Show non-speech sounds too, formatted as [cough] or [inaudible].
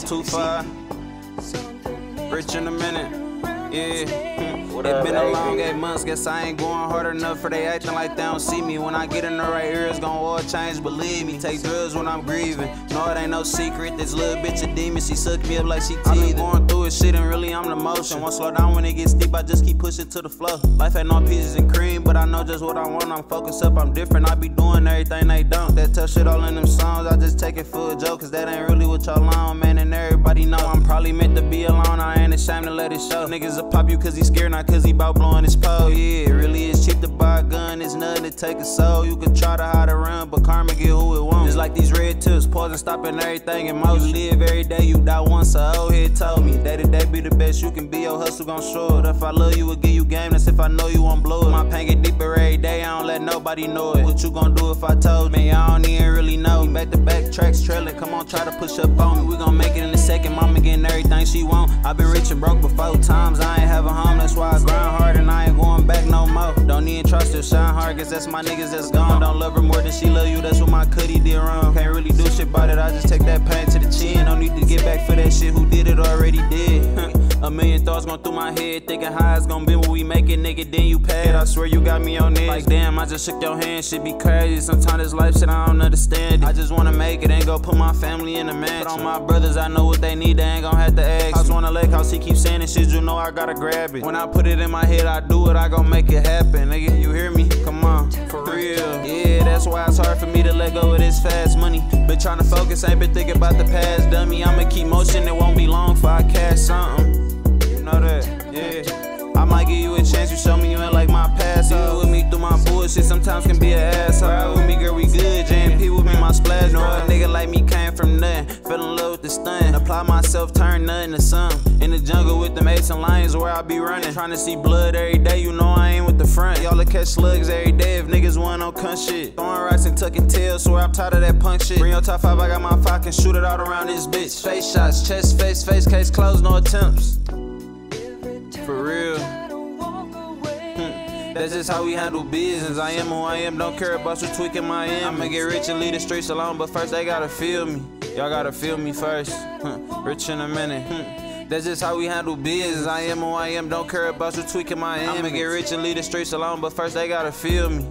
225. Rich in a minute. Yeah. What up, been a long eight months. Guess I ain't going hard enough for they acting like they don't see me. When I get in the right ear, it's gonna all change. Believe me, take drugs when I'm grieving. No, it ain't no secret. This little bitch a demon. She sucked me up like she teething. I been going through it, shit, and really I'm the motion. Won't slow down when it gets deep. I just keep pushing to the flow. Life ain't no pieces and cream, but I know just what I want. I'm focused up. I'm different. I be doing everything they don't. That tough shit all in them songs. I just take it for a joke, cause that ain't really what y'all on, man. And everybody know I'm probably meant to be alone. I ain't ashamed to let it show. Niggas will pop you cause he scared, not cause he bout blowing his pole. Yeah, it really is cheap to buy a gun. It's nothing to take a soul. You can try to hide or run, but karma get who it won't. Just like these red tips, pausing, stopping everything and most. You live every day, you die once. A old head told me. Day to day be the best you can be. Your hustle gon' show it. If I love you, will give you game. That's if I know you won't blow it. My pain get deeper every day. I don't let nobody know it. What you gon' do if I told me? I don't even really know. Back to back tracks trailing. Come on, try to push up on me. We gon' make it in a second. Mama getting everything she want. i been rich and broke before times. I ain't have a home. That's why I grind hard and I ain't going back no more. Don't even trust her. Shine hard, cause that's my niggas that's gone. Don't love her more than she love you. That's what my cutie did wrong. Can't really do shit about it. I just take that pain to the chin. Don't need to get back for that shit. Who did it already did. [laughs] A million thoughts going through my head, thinking how it's gonna be when we make it, nigga. Then you pay it. I swear you got me on edge. Like damn, I just shook your hand. Shit be crazy. Sometimes this life shit I don't understand. It. I just wanna make it, ain't go put my family in a mansion. But on my brothers, I know what they need. They ain't gonna have to ask. House wanna lake house, he keep saying it. Shit, you know I gotta grab it. When I put it in my head, I do it. I gon' make it happen, nigga. You hear me? Come on, for real. Yeah, that's why it's hard for me to let go of this fast money. Been trying to focus, ain't been thinking about the past, dummy. I'ma keep motion, it won't be long for I cash might give you a chance, you show me you ain't like my past. You with me through my bullshit, sometimes can be an asshole. Ride with me, girl, we good. JMP with me, my splash. No, a nigga like me came from nothing. Fell in love with the stun. Apply myself, turn nothing to something. In the jungle with the apes and lions where I be running. Trying to see blood every day, you know I ain't with the front. Y'all catch slugs every day if niggas want no cunt shit. Throwing rocks and tucking tails, swear I'm tired of that punk shit. Bring your top five, I got my five, can shoot it out around this bitch. Face shots, chest, face, face, case closed, no attempts. For real. That's just how we handle business. I am who I am, don't care about you tweaking my end. I'ma get rich and leave the streets alone, but first they gotta feel me. Y'all gotta feel me first. Rich in a minute. Hmm. That's just how we handle business. I am who I am, don't care about you tweaking my end. I'ma get rich and leave the streets alone, but first they gotta feel me.